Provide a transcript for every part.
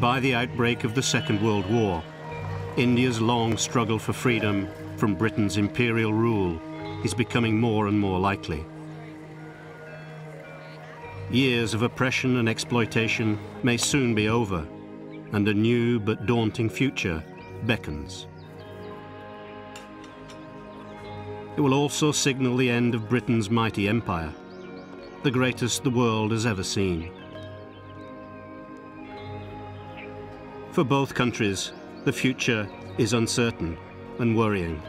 By the outbreak of the Second World War, India's long struggle for freedom from Britain's imperial rule is becoming more and more likely. Years of oppression and exploitation may soon be over, and a new but daunting future beckons. It will also signal the end of Britain's mighty empire, the greatest the world has ever seen. For both countries, the future is uncertain and worrying.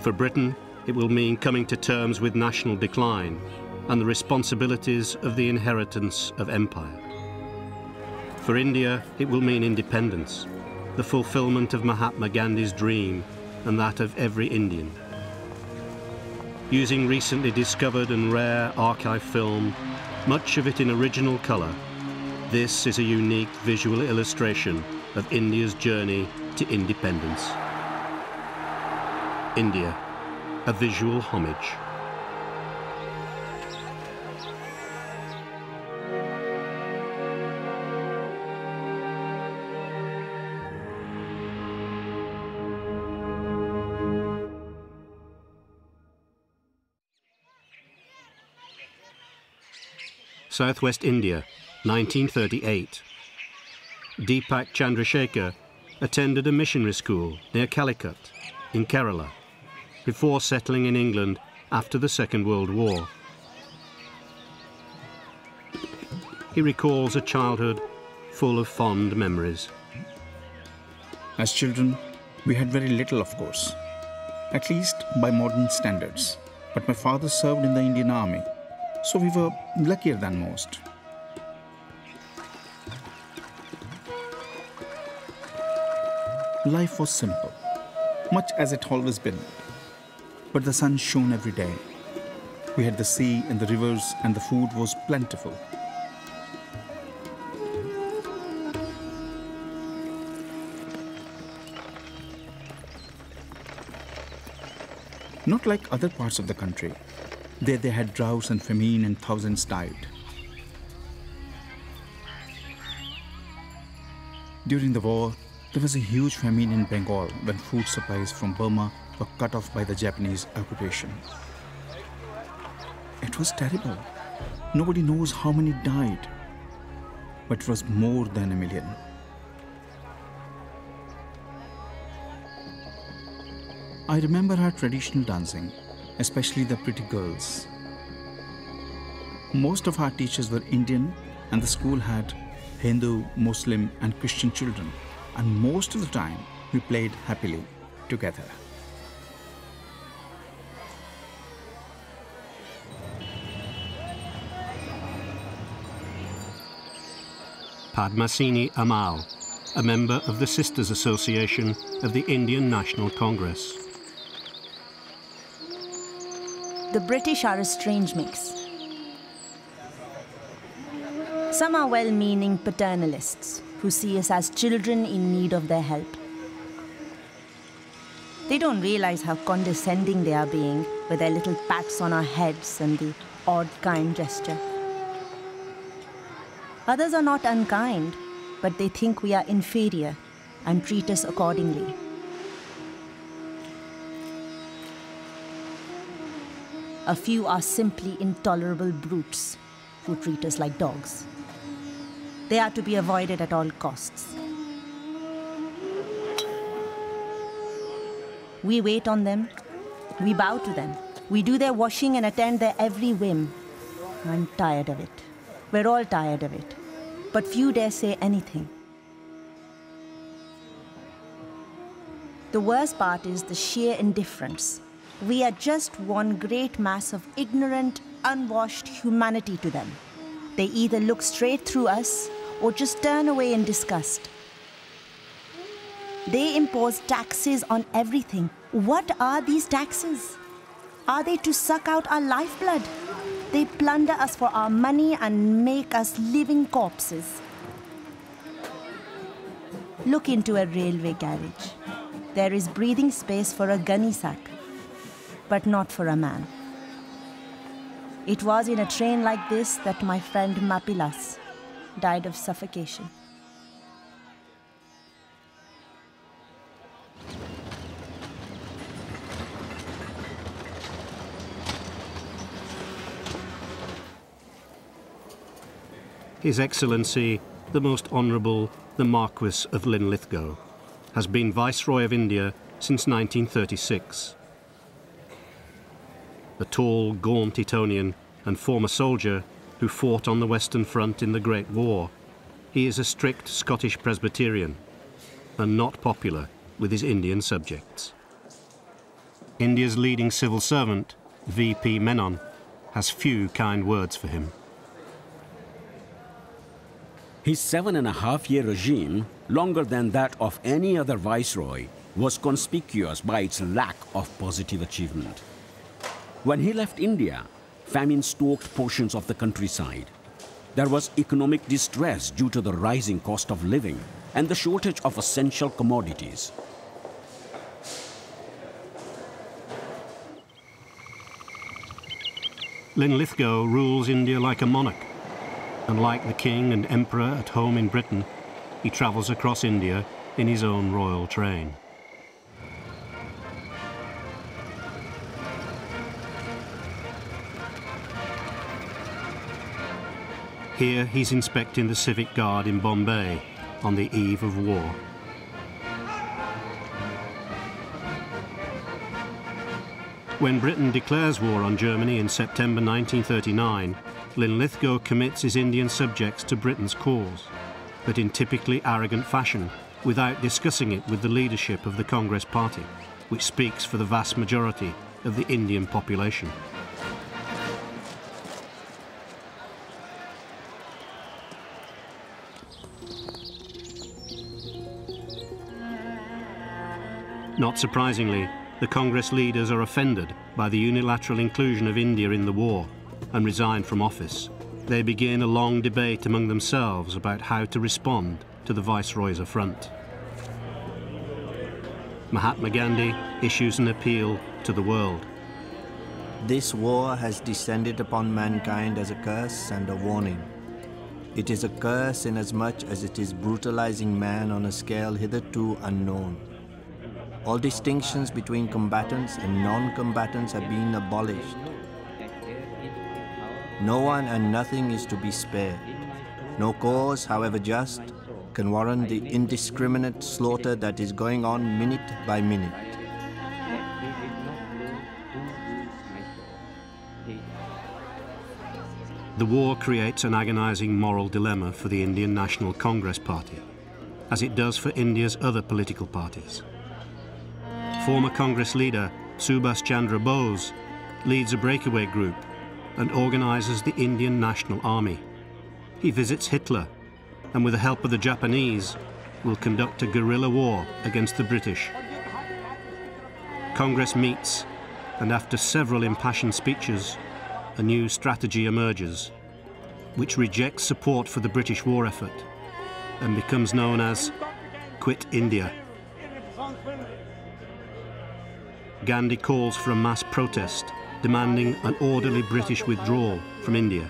For Britain, it will mean coming to terms with national decline and the responsibilities of the inheritance of empire. For India, it will mean independence, the fulfillment of Mahatma Gandhi's dream and that of every Indian. Using recently discovered and rare archive film, much of it in original colour, this is a unique visual illustration of India's journey to independence. India, a visual homage. Southwest India, 1938. Deepak Chandrasekhar attended a missionary school near Calicut in Kerala before settling in England after the Second World War. He recalls a childhood full of fond memories. As children, we had very little, of course, at least by modern standards. But my father served in the Indian Army so we were luckier than most. Life was simple, much as it always been. But the sun shone every day. We had the sea and the rivers, and the food was plentiful. Not like other parts of the country, there they had droughts and famine and thousands died. During the war, there was a huge famine in Bengal when food supplies from Burma were cut off by the Japanese occupation. It was terrible. Nobody knows how many died, but it was more than a million. I remember our traditional dancing especially the pretty girls. Most of our teachers were Indian, and the school had Hindu, Muslim, and Christian children, and most of the time we played happily together. Padmasini Amal, a member of the Sisters Association of the Indian National Congress. The British are a strange mix. Some are well meaning paternalists who see us as children in need of their help. They don't realize how condescending they are being with their little pats on our heads and the odd kind gesture. Others are not unkind, but they think we are inferior and treat us accordingly. A few are simply intolerable brutes who treat us like dogs. They are to be avoided at all costs. We wait on them, we bow to them, we do their washing and attend their every whim. I'm tired of it. We're all tired of it. But few dare say anything. The worst part is the sheer indifference we are just one great mass of ignorant, unwashed humanity to them. They either look straight through us or just turn away in disgust. They impose taxes on everything. What are these taxes? Are they to suck out our lifeblood? They plunder us for our money and make us living corpses. Look into a railway carriage. There is breathing space for a gunny sack but not for a man. It was in a train like this that my friend Mapilas died of suffocation. His Excellency, the Most Honourable the Marquis of Linlithgow, has been Viceroy of India since 1936. A tall, gaunt Etonian and former soldier who fought on the Western Front in the Great War, he is a strict Scottish Presbyterian and not popular with his Indian subjects. India's leading civil servant, V.P. Menon, has few kind words for him. His seven and a half year regime, longer than that of any other viceroy, was conspicuous by its lack of positive achievement. When he left India, famine stoked portions of the countryside. There was economic distress due to the rising cost of living and the shortage of essential commodities. Linlithgow rules India like a monarch and like the king and emperor at home in Britain, he travels across India in his own royal train. Here he's inspecting the Civic Guard in Bombay on the eve of war. When Britain declares war on Germany in September 1939, Linlithgow commits his Indian subjects to Britain's cause, but in typically arrogant fashion, without discussing it with the leadership of the Congress Party, which speaks for the vast majority of the Indian population. Not surprisingly, the Congress leaders are offended by the unilateral inclusion of India in the war and resign from office. They begin a long debate among themselves about how to respond to the Viceroy's affront. Mahatma Gandhi issues an appeal to the world. This war has descended upon mankind as a curse and a warning. It is a curse inasmuch as it is brutalizing man on a scale hitherto unknown. All distinctions between combatants and non-combatants have been abolished. No one and nothing is to be spared. No cause, however just, can warrant the indiscriminate slaughter that is going on minute by minute. The war creates an agonizing moral dilemma for the Indian National Congress Party, as it does for India's other political parties. Former Congress leader Subhas Chandra Bose leads a breakaway group and organizes the Indian National Army. He visits Hitler and with the help of the Japanese will conduct a guerrilla war against the British. Congress meets and after several impassioned speeches, a new strategy emerges, which rejects support for the British war effort and becomes known as Quit India. Gandhi calls for a mass protest demanding an orderly British withdrawal from India.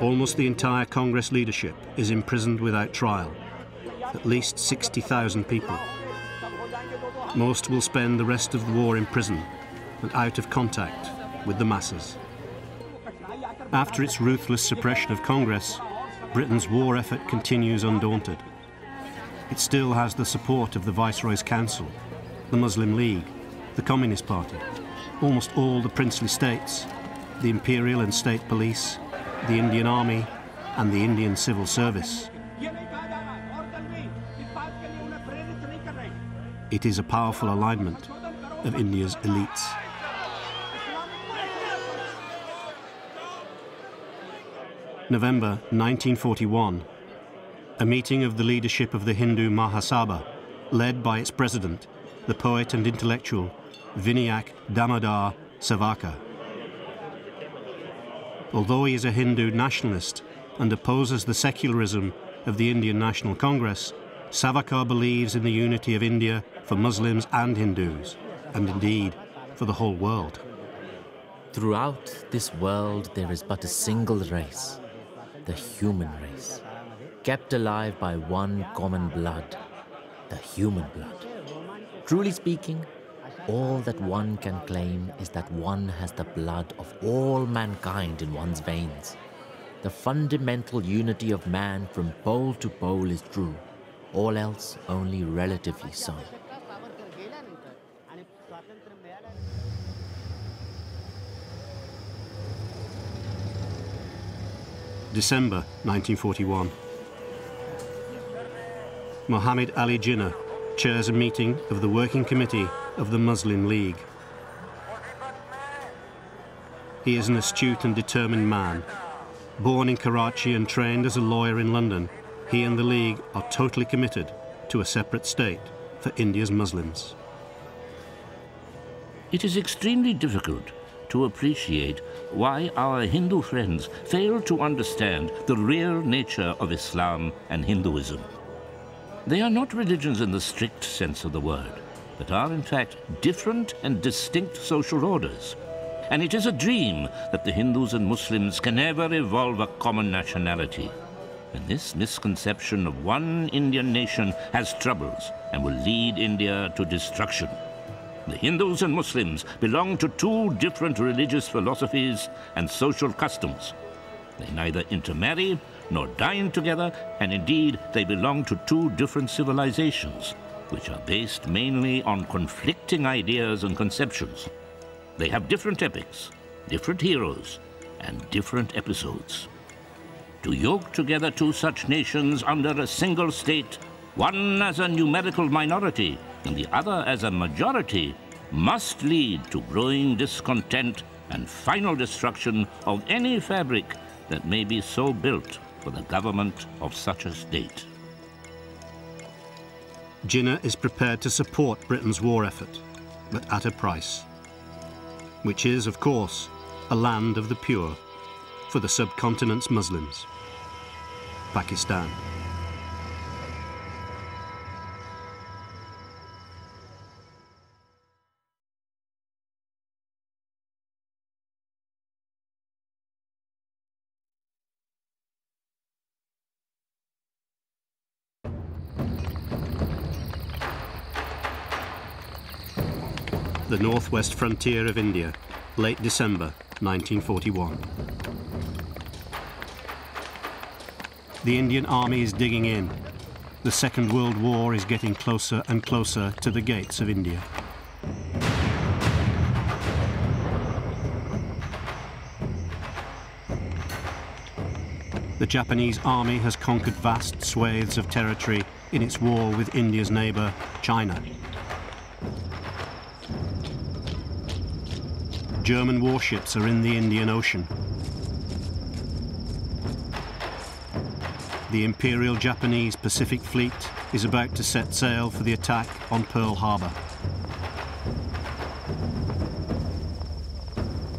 Almost the entire Congress leadership is imprisoned without trial, at least 60,000 people. Most will spend the rest of the war in prison and out of contact with the masses. After its ruthless suppression of Congress, Britain's war effort continues undaunted. It still has the support of the Viceroy's Council, the Muslim League, the Communist Party, almost all the princely states, the Imperial and State Police, the Indian Army, and the Indian Civil Service. It is a powerful alignment of India's elites. November 1941, a meeting of the leadership of the Hindu Mahasabha, led by its president, the poet and intellectual Vinayak Damodar Savarkar. Although he is a Hindu nationalist and opposes the secularism of the Indian National Congress, Savarkar believes in the unity of India for Muslims and Hindus, and indeed for the whole world. Throughout this world, there is but a single race, the human race, kept alive by one common blood, the human blood. Truly speaking, all that one can claim is that one has the blood of all mankind in one's veins. The fundamental unity of man from pole to pole is true, all else only relatively so. December 1941. Mohammed Ali Jinnah chairs a meeting of the Working Committee of the Muslim League. He is an astute and determined man. Born in Karachi and trained as a lawyer in London, he and the League are totally committed to a separate state for India's Muslims. It is extremely difficult to appreciate why our Hindu friends fail to understand the real nature of Islam and Hinduism. They are not religions in the strict sense of the word, but are in fact different and distinct social orders. And it is a dream that the Hindus and Muslims can ever evolve a common nationality. And this misconception of one Indian nation has troubles and will lead India to destruction. The Hindus and Muslims belong to two different religious philosophies and social customs. They neither intermarry nor dine together, and indeed they belong to two different civilizations, which are based mainly on conflicting ideas and conceptions. They have different epics, different heroes, and different episodes. To yoke together two such nations under a single state, one as a numerical minority and the other as a majority, must lead to growing discontent and final destruction of any fabric that may be so built for the government of such a state. Jinnah is prepared to support Britain's war effort, but at a price, which is, of course, a land of the pure for the subcontinent's Muslims, Pakistan. The northwest frontier of India, late December 1941. The Indian army is digging in. The Second World War is getting closer and closer to the gates of India. The Japanese army has conquered vast swathes of territory in its war with India's neighbour, China. German warships are in the Indian Ocean. The Imperial Japanese Pacific Fleet is about to set sail for the attack on Pearl Harbor.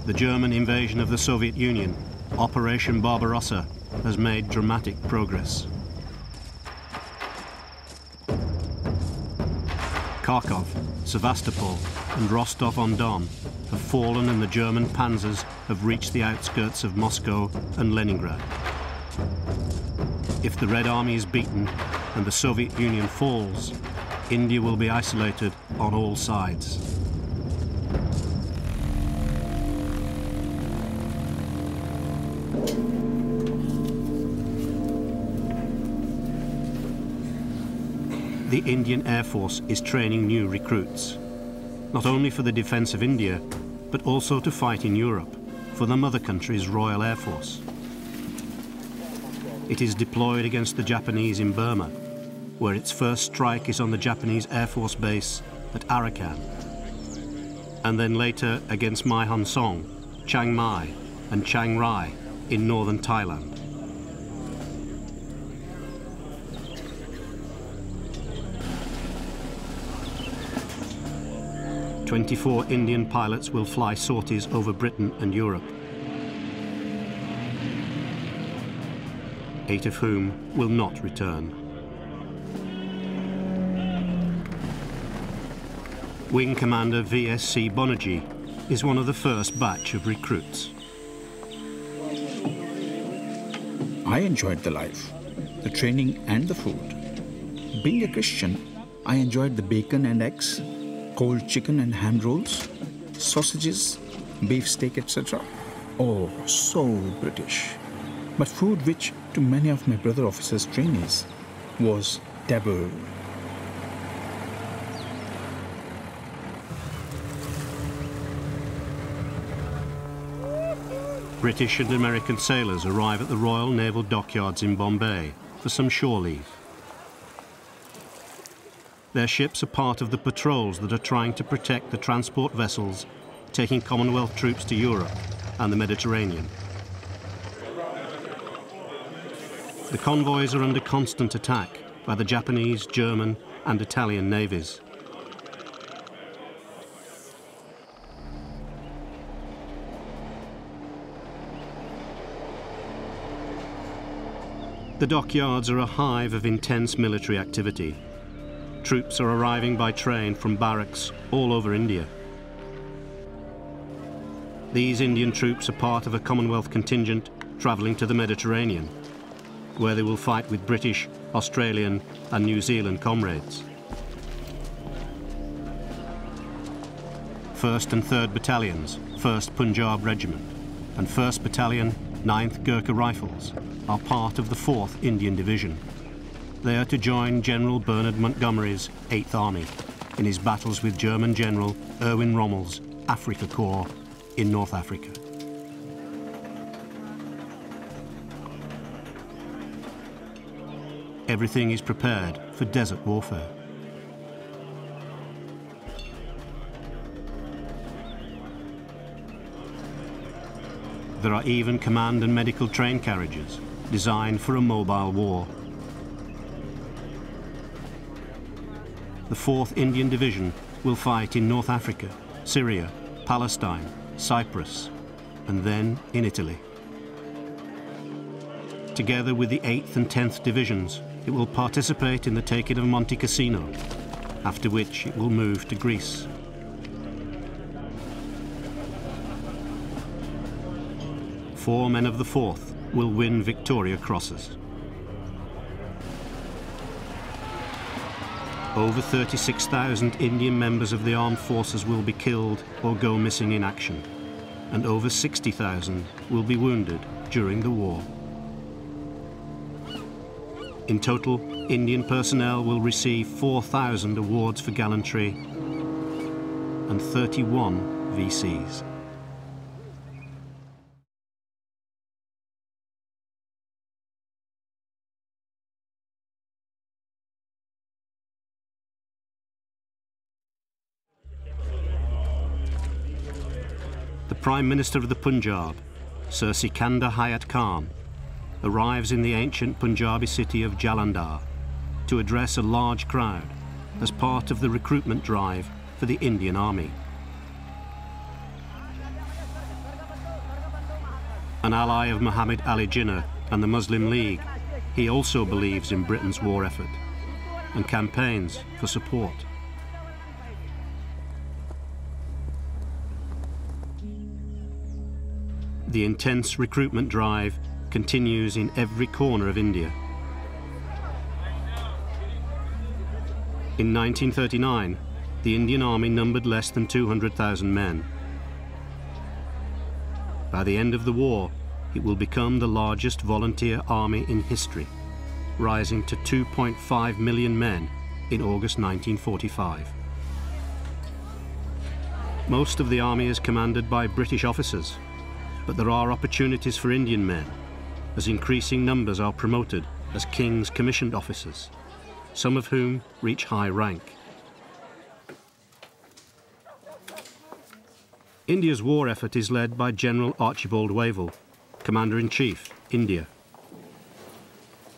The German invasion of the Soviet Union, Operation Barbarossa, has made dramatic progress. Kharkov, Sevastopol and Rostov-on-Don fallen and the German panzers have reached the outskirts of Moscow and Leningrad. If the Red Army is beaten and the Soviet Union falls, India will be isolated on all sides. The Indian Air Force is training new recruits not only for the defence of India, but also to fight in Europe for the mother country's Royal Air Force. It is deployed against the Japanese in Burma, where its first strike is on the Japanese Air Force base at Arakan, and then later against Mae Hong Son, Chiang Mai and Chiang Rai in northern Thailand. 24 Indian pilots will fly sorties over Britain and Europe. Eight of whom will not return. Wing Commander VSC Banerjee is one of the first batch of recruits. I enjoyed the life, the training and the food. Being a Christian, I enjoyed the bacon and eggs, cold chicken and ham rolls, sausages, beef steak, etc. Oh, so British. But food which, to many of my brother officers' trainees, was taboo. British and American sailors arrive at the Royal Naval Dockyards in Bombay for some shore leave. Their ships are part of the patrols that are trying to protect the transport vessels taking Commonwealth troops to Europe and the Mediterranean. The convoys are under constant attack by the Japanese, German and Italian navies. The dockyards are a hive of intense military activity. Troops are arriving by train from barracks all over India. These Indian troops are part of a Commonwealth contingent travelling to the Mediterranean, where they will fight with British, Australian and New Zealand comrades. 1st and 3rd Battalions, 1st Punjab Regiment, and 1st Battalion, 9th Gurkha Rifles are part of the 4th Indian Division. They are to join General Bernard Montgomery's 8th Army in his battles with German General Erwin Rommel's Afrika Korps in North Africa. Everything is prepared for desert warfare. There are even command and medical train carriages designed for a mobile war. The 4th Indian Division will fight in North Africa, Syria, Palestine, Cyprus, and then in Italy. Together with the 8th and 10th Divisions, it will participate in the taking of Monte Cassino, after which it will move to Greece. Four men of the 4th will win Victoria Crosses. Over 36,000 Indian members of the armed forces will be killed or go missing in action, and over 60,000 will be wounded during the war. In total, Indian personnel will receive 4,000 awards for gallantry and 31 VCs. Prime Minister of the Punjab, Sir Sikandar Hayat Khan, arrives in the ancient Punjabi city of Jalandhar to address a large crowd as part of the recruitment drive for the Indian Army. An ally of Muhammad Ali Jinnah and the Muslim League, he also believes in Britain's war effort and campaigns for support. The intense recruitment drive continues in every corner of India. In 1939, the Indian Army numbered less than 200,000 men. By the end of the war, it will become the largest volunteer army in history, rising to 2.5 million men in August 1945. Most of the army is commanded by British officers, but there are opportunities for Indian men, as increasing numbers are promoted as King's commissioned officers, some of whom reach high rank. India's war effort is led by General Archibald Wavell, Commander-in-Chief, India.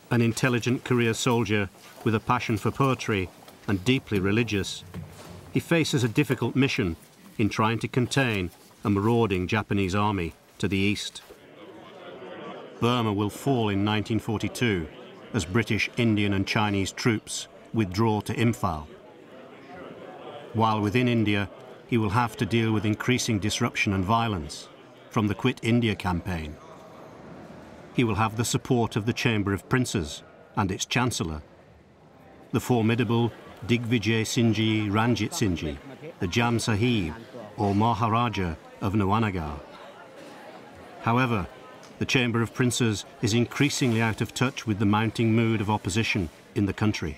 An intelligent career soldier with a passion for poetry and deeply religious, he faces a difficult mission in trying to contain a marauding Japanese army to the east. Burma will fall in 1942 as British, Indian and Chinese troops withdraw to Imphal. While within India, he will have to deal with increasing disruption and violence from the Quit India campaign. he will have the support of the Chamber of Princes and its Chancellor, the formidable Digvijay Singhi Ranjit Singhi, the Jam Sahib or Maharaja of Nawanagar. However, the Chamber of Princes is increasingly out of touch with the mounting mood of opposition in the country.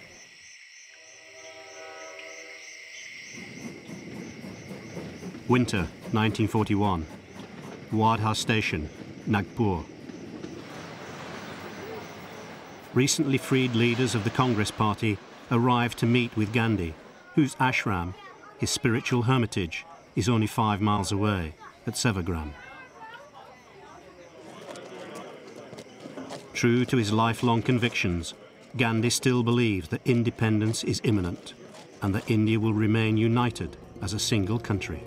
Winter 1941. Wardha Station, Nagpur. Recently freed leaders of the Congress Party arrived to meet with Gandhi, whose ashram, his spiritual hermitage, is only five miles away at Sevagram. True to his lifelong convictions, Gandhi still believes that independence is imminent and that India will remain united as a single country.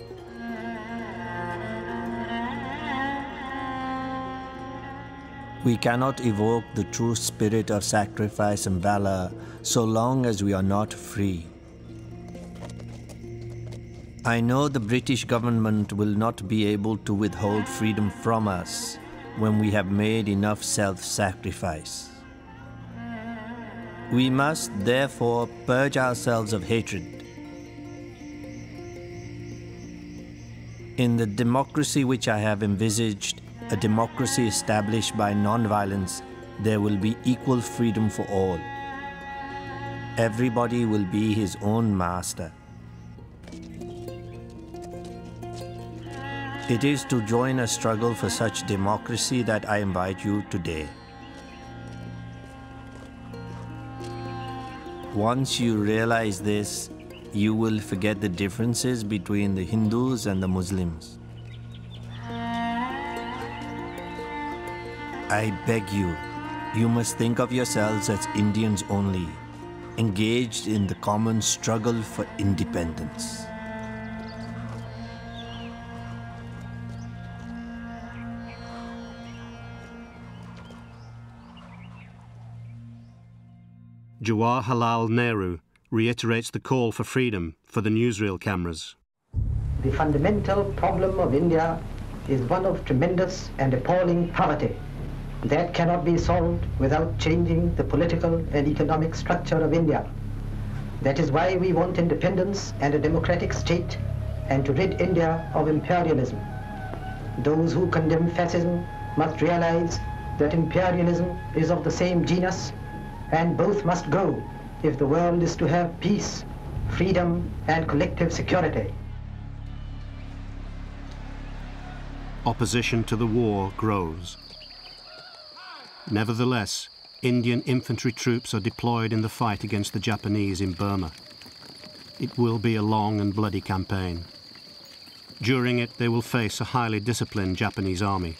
We cannot evoke the true spirit of sacrifice and valor so long as we are not free. I know the British government will not be able to withhold freedom from us when we have made enough self-sacrifice. We must therefore purge ourselves of hatred. In the democracy which I have envisaged, a democracy established by non-violence, there will be equal freedom for all. Everybody will be his own master. It is to join a struggle for such democracy that I invite you today. Once you realize this, you will forget the differences between the Hindus and the Muslims. I beg you, you must think of yourselves as Indians only, engaged in the common struggle for independence. Jawaharlal Nehru reiterates the call for freedom for the newsreel cameras. The fundamental problem of India is one of tremendous and appalling poverty. That cannot be solved without changing the political and economic structure of India. That is why we want independence and a democratic state and to rid India of imperialism. Those who condemn fascism must realize that imperialism is of the same genus and both must go if the world is to have peace, freedom and collective security. Opposition to the war grows. Nevertheless, Indian infantry troops are deployed in the fight against the Japanese in Burma. It will be a long and bloody campaign. During it, they will face a highly disciplined Japanese army,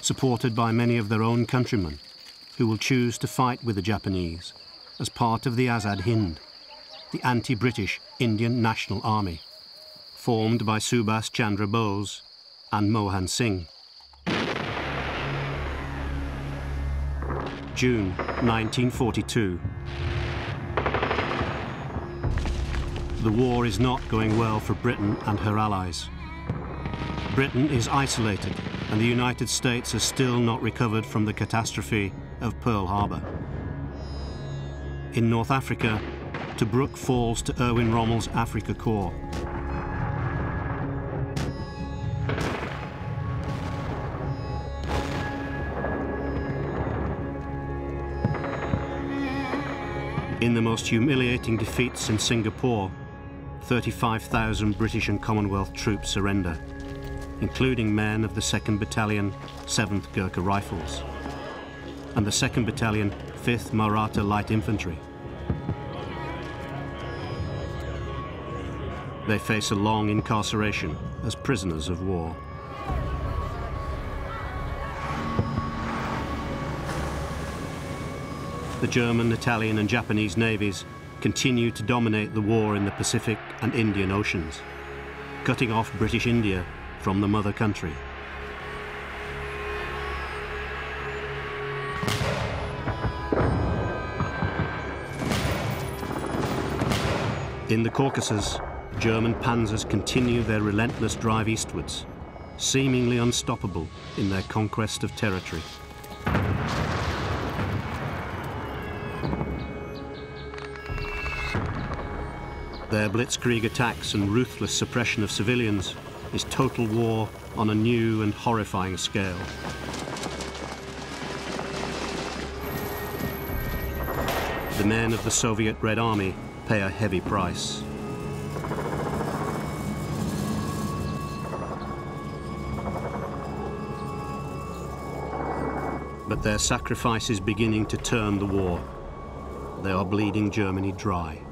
supported by many of their own countrymen, who will choose to fight with the Japanese as part of the Azad Hind, the anti-British Indian National Army, formed by Subhas Chandra Bose and Mohan Singh. June 1942. The war is not going well for Britain and her allies. Britain is isolated and the United States has still not recovered from the catastrophe of Pearl Harbor. In North Africa, Tobruk falls to Erwin Rommel's Afrika Korps. In the most humiliating defeats in Singapore, 35,000 British and Commonwealth troops surrender, including men of the 2nd Battalion, 7th Gurkha Rifles, and the 2nd Battalion, 5th Maratha Light Infantry. They face a long incarceration as prisoners of war. the German, Italian and Japanese navies continue to dominate the war in the Pacific and Indian Oceans, cutting off British India from the mother country. In the Caucasus, German panzers continue their relentless drive eastwards, seemingly unstoppable in their conquest of territory. Their blitzkrieg attacks and ruthless suppression of civilians is total war on a new and horrifying scale. The men of the Soviet Red Army pay a heavy price. But their sacrifice is beginning to turn the war. They are bleeding Germany dry.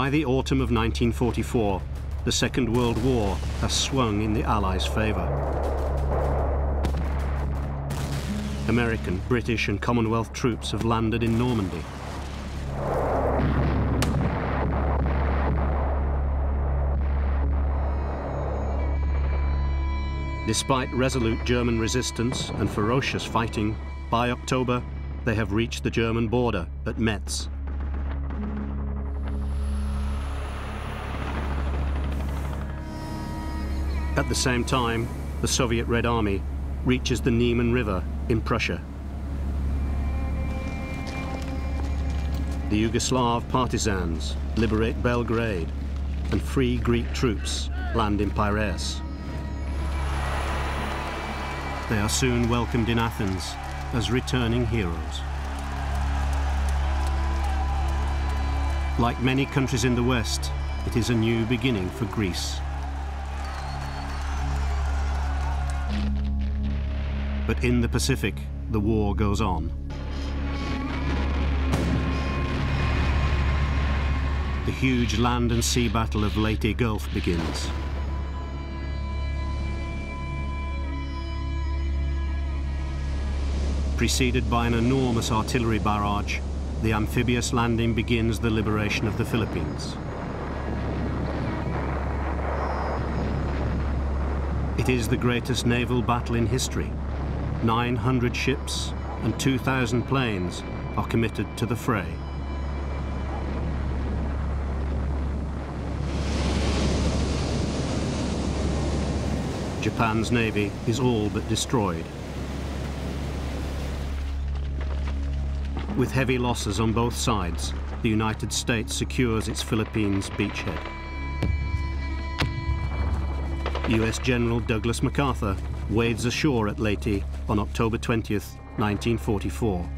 By the autumn of 1944, the Second World War has swung in the Allies' favour. American, British and Commonwealth troops have landed in Normandy. Despite resolute German resistance and ferocious fighting, by October, they have reached the German border at Metz. At the same time, the Soviet Red Army reaches the Niemen River in Prussia. The Yugoslav partisans liberate Belgrade and free Greek troops land in Piraeus. They are soon welcomed in Athens as returning heroes. Like many countries in the West, it is a new beginning for Greece. But in the Pacific, the war goes on. The huge land and sea battle of Leyte Gulf begins. Preceded by an enormous artillery barrage, the amphibious landing begins the liberation of the Philippines. It is the greatest naval battle in history 900 ships and 2,000 planes are committed to the fray. Japan's navy is all but destroyed. With heavy losses on both sides, the United States secures its Philippines beachhead. US General Douglas MacArthur wades ashore at Leyte on October 20th, 1944.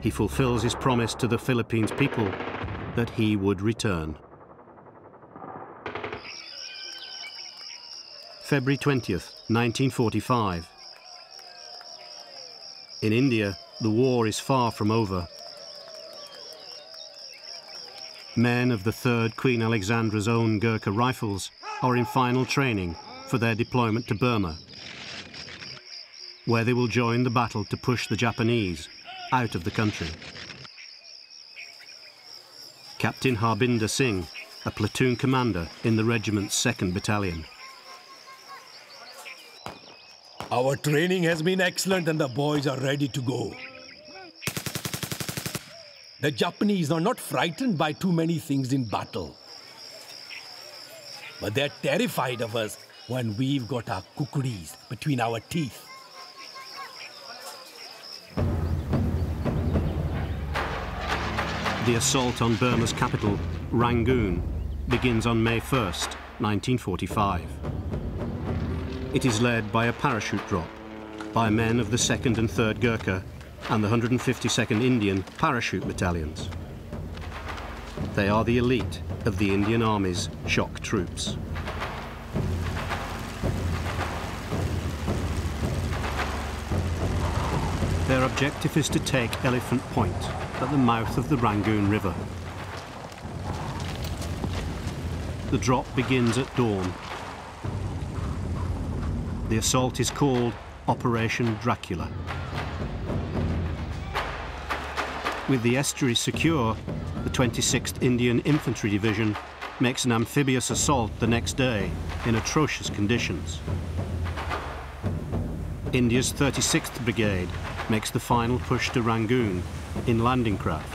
He fulfills his promise to the Philippines people that he would return. February 20th, 1945. In India, the war is far from over. Men of the 3rd Queen Alexandra's own Gurkha rifles are in final training for their deployment to Burma, where they will join the battle to push the Japanese out of the country. Captain Harbinder Singh, a platoon commander in the regiment's 2nd Battalion. Our training has been excellent and the boys are ready to go. The Japanese are not frightened by too many things in battle. But they're terrified of us when we've got our kukris between our teeth. The assault on Burma's capital, Rangoon, begins on May 1st, 1945. It is led by a parachute drop by men of the 2nd and 3rd Gurkha and the 152nd Indian Parachute Battalions. They are the elite of the Indian Army's shock troops. Their objective is to take Elephant Point at the mouth of the Rangoon River. The drop begins at dawn. The assault is called Operation Dracula. With the estuary secure, the 26th Indian Infantry Division makes an amphibious assault the next day in atrocious conditions. India's 36th Brigade makes the final push to Rangoon in landing craft.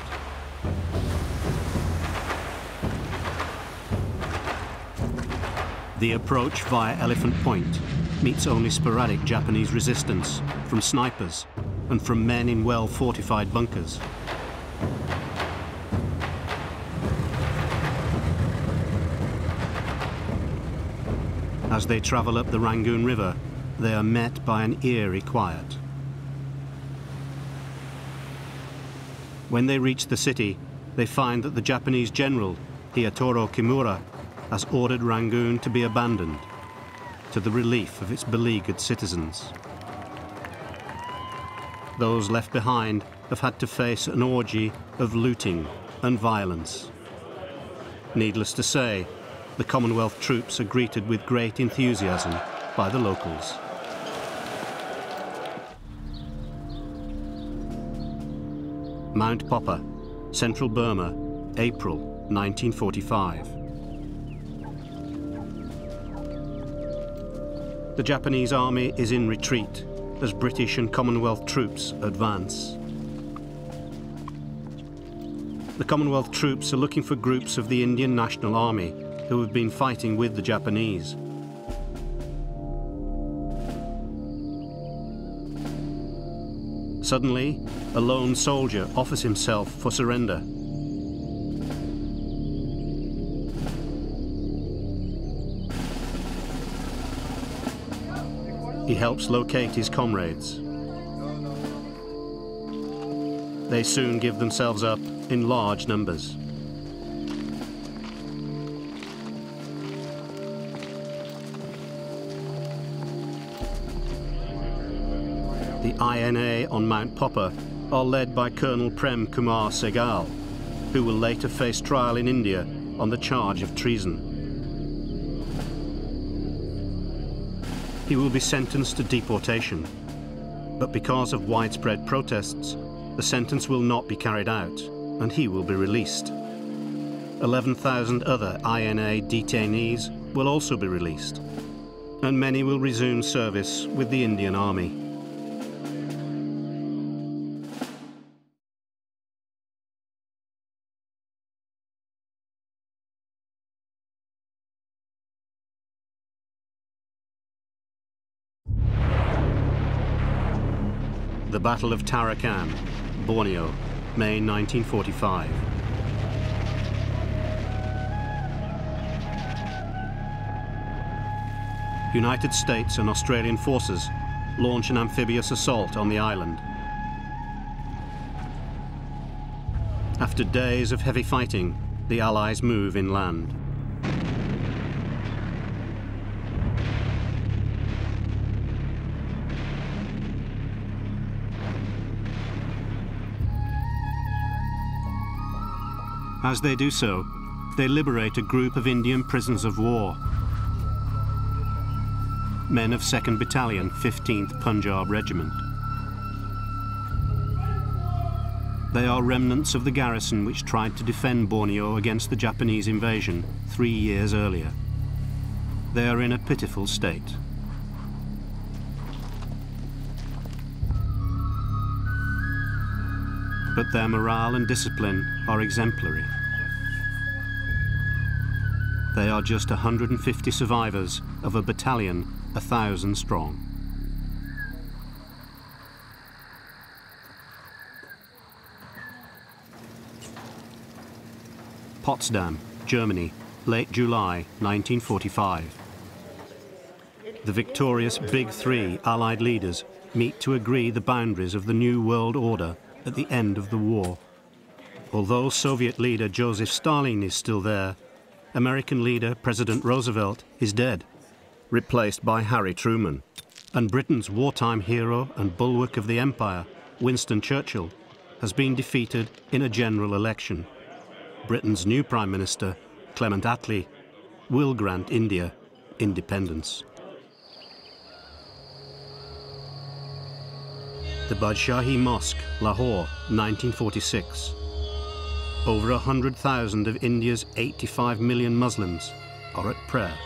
The approach via Elephant Point meets only sporadic Japanese resistance from snipers and from men in well-fortified bunkers. As they travel up the Rangoon River, they are met by an eerie quiet. When they reach the city, they find that the Japanese general, Hyotaro Kimura, has ordered Rangoon to be abandoned, to the relief of its beleaguered citizens. Those left behind have had to face an orgy of looting and violence. Needless to say, the Commonwealth troops are greeted with great enthusiasm by the locals. Mount Popa, Central Burma, April 1945. The Japanese army is in retreat as British and Commonwealth troops advance. The Commonwealth troops are looking for groups of the Indian National Army who have been fighting with the Japanese. Suddenly, a lone soldier offers himself for surrender. He helps locate his comrades. They soon give themselves up in large numbers. INA on Mount Popa are led by Colonel Prem Kumar Sehgal, who will later face trial in India on the charge of treason. He will be sentenced to deportation, but because of widespread protests, the sentence will not be carried out and he will be released. 11,000 other INA detainees will also be released, and many will resume service with the Indian Army. Battle of Tarakan, Borneo, May 1945. United States and Australian forces launch an amphibious assault on the island. After days of heavy fighting, the Allies move inland. As they do so, they liberate a group of Indian prisoners of war. Men of 2nd Battalion, 15th Punjab Regiment. They are remnants of the garrison which tried to defend Borneo against the Japanese invasion three years earlier. They are in a pitiful state. But their morale and discipline are exemplary. They are just 150 survivors of a battalion a thousand strong. Potsdam, Germany, late July 1945. The victorious Big Three Allied leaders meet to agree the boundaries of the new world order at the end of the war. Although Soviet leader Joseph Stalin is still there, American leader President Roosevelt is dead, replaced by Harry Truman. And Britain's wartime hero and bulwark of the empire, Winston Churchill, has been defeated in a general election. Britain's new Prime Minister, Clement Attlee, will grant India independence. The Badshahi Mosque, Lahore, 1946. Over 100,000 of India's 85 million Muslims are at prayer.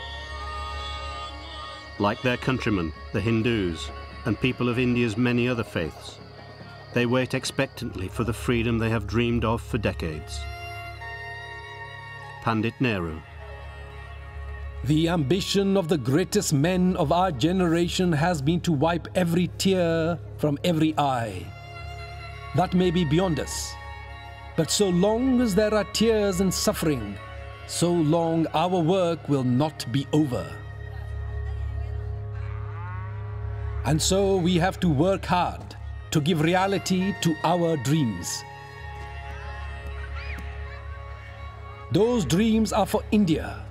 Like their countrymen, the Hindus, and people of India's many other faiths, They wait expectantly for the freedom they have dreamed of for decades. Pandit Nehru. The ambition of the greatest men of our generation has been to wipe every tear from every eye. That may be beyond us. But so long as there are tears and suffering, so long our work will not be over. And so we have to work hard to give reality to our dreams. Those dreams are for India,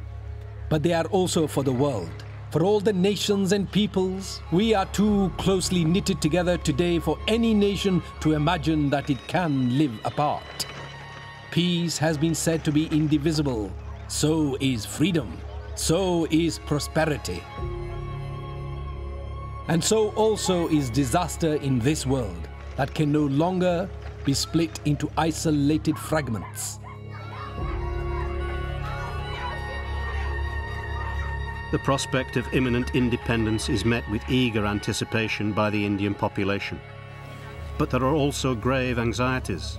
but they are also for the world. For all the nations and peoples, we are too closely knitted together today for any nation to imagine that it can live apart. Peace has been said to be indivisible, so is freedom, so is prosperity. And so also is disaster in this world that can no longer be split into isolated fragments. The prospect of imminent independence is met with eager anticipation by the Indian population. But there are also grave anxieties.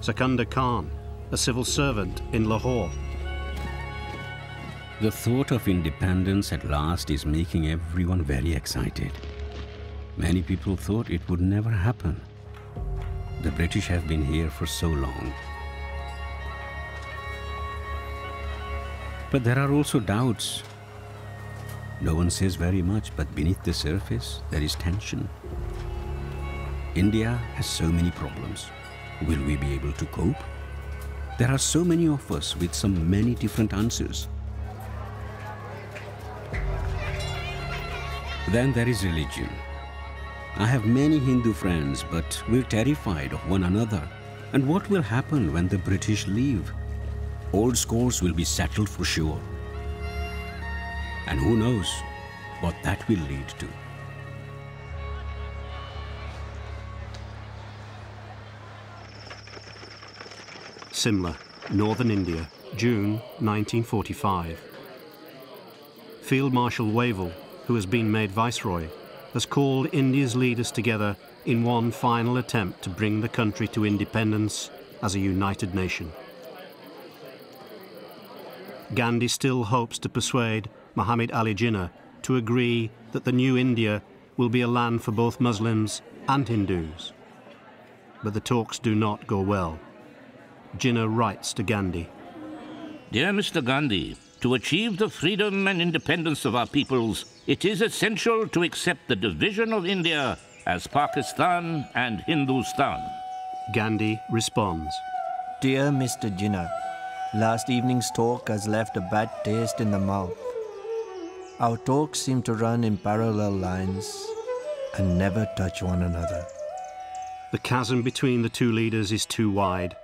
Secunda Khan, a civil servant in Lahore, The thought of independence at last is making everyone very excited. Many people thought it would never happen. The British have been here for so long. But there are also doubts. No one says very much, but beneath the surface, there is tension. India has so many problems. Will we be able to cope? There are so many of us with so many different answers. Then there is religion. I have many Hindu friends, but we're terrified of one another. And what will happen when the British leave? Old scores will be settled for sure. And who knows what that will lead to. Simla, Northern India, June 1945. Field Marshal Wavell, who has been made Viceroy, has called India's leaders together in one final attempt to bring the country to independence as a united nation. Gandhi still hopes to persuade Muhammad Ali Jinnah to agree that the new India will be a land for both Muslims and Hindus. But the talks do not go well. Jinnah writes to Gandhi. Dear Mr. Gandhi, to achieve the freedom and independence of our peoples, it is essential to accept the division of India as Pakistan and Hindustan. Gandhi responds. Dear Mr. Jinnah, last evening's talk has left a bad taste in the mouth. Our talks seem to run in parallel lines and never touch one another. The chasm between the two leaders is too wide,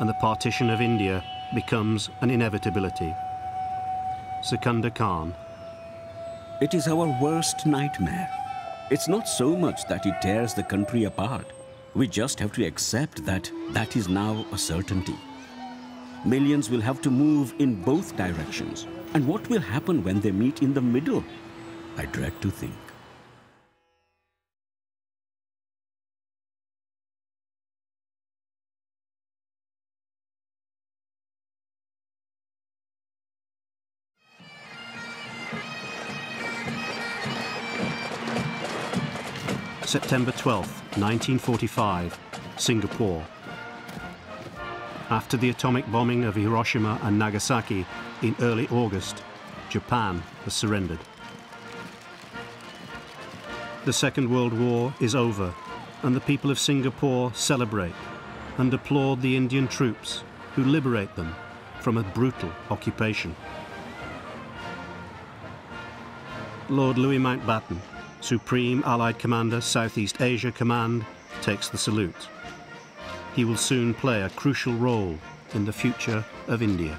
and the partition of India becomes an inevitability. Secunda Khan. It is our worst nightmare. It's not so much that it tears the country apart. We just have to accept that that is now a certainty. Millions will have to move in both directions. And what will happen when they meet in the middle? I dread to think. September 12, 1945, Singapore. After the atomic bombing of Hiroshima and Nagasaki in early August, Japan has surrendered. The Second World War is over, and the people of Singapore celebrate and applaud the Indian troops who liberate them from a brutal occupation. Lord Louis Mountbatten, Supreme Allied Commander Southeast Asia Command, takes the salute. He will soon play a crucial role in the future of India.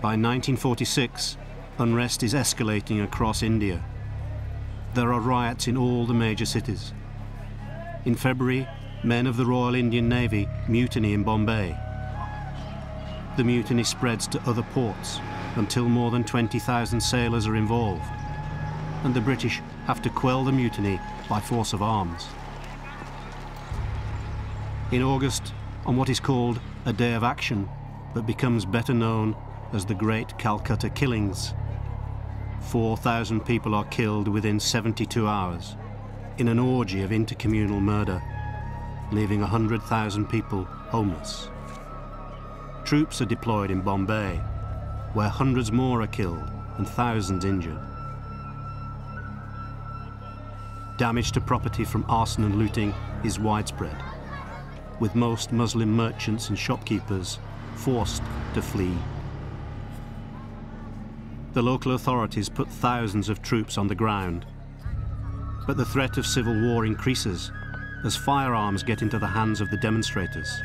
By 1946, unrest is escalating across India. There are riots in all the major cities. In February, men of the Royal Indian Navy mutiny in Bombay. The mutiny spreads to other ports, until more than 20,000 sailors are involved, and the British have to quell the mutiny by force of arms. In August, on what is called a day of action, but becomes better known as the Great Calcutta Killings, 4,000 people are killed within 72 hours in an orgy of intercommunal murder, leaving 100,000 people homeless. Troops are deployed in Bombay, where hundreds more are killed and thousands injured. Damage to property from arson and looting is widespread, with most Muslim merchants and shopkeepers forced to flee. The local authorities put thousands of troops on the ground, but the threat of civil war increases as firearms get into the hands of the demonstrators.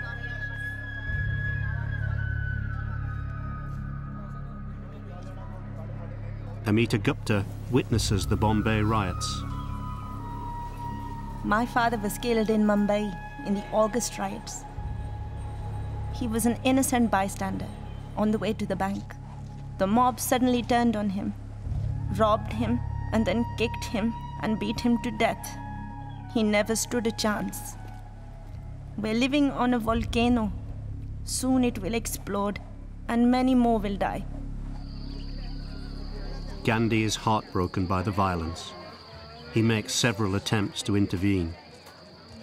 Amita Gupta witnesses the Bombay riots. My father was killed in Mumbai in the August riots. He was an innocent bystander on the way to the bank. The mob suddenly turned on him, robbed him, and then kicked him and beat him to death. He never stood a chance. We're living on a volcano. Soon it will explode, and many more will die. Gandhi is heartbroken by the violence. He makes several attempts to intervene,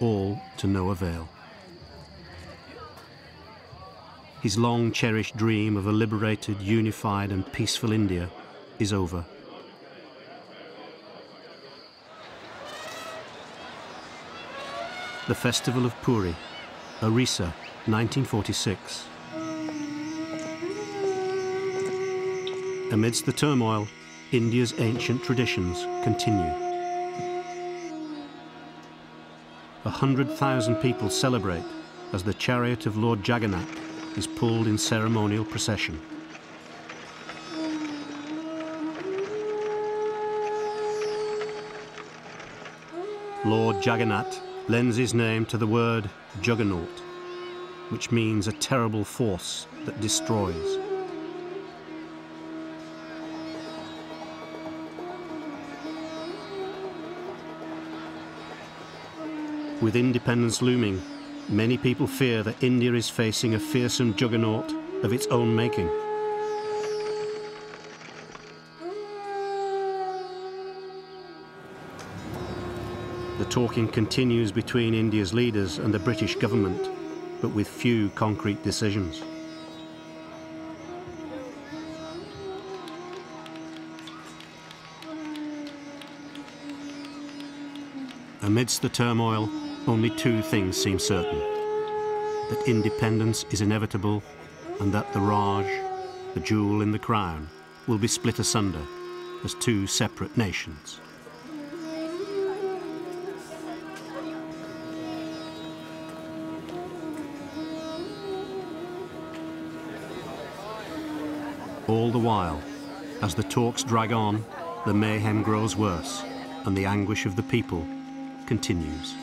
all to no avail. His long cherished dream of a liberated, unified, and peaceful India is over. The Festival of Puri, Orissa, 1946. Amidst the turmoil, India's ancient traditions continue. A hundred thousand people celebrate as the chariot of Lord Jagannath is pulled in ceremonial procession. Lord Jagannath lends his name to the word Juggernaut, which means a terrible force that destroys. With independence looming, many people fear that India is facing a fearsome juggernaut of its own making. The talking continues between India's leaders and the British government, but with few concrete decisions. Amidst the turmoil, only two things seem certain. That independence is inevitable and that the Raj, the jewel in the crown, will be split asunder as two separate nations. All the while, as the talks drag on, the mayhem grows worse and the anguish of the people continues.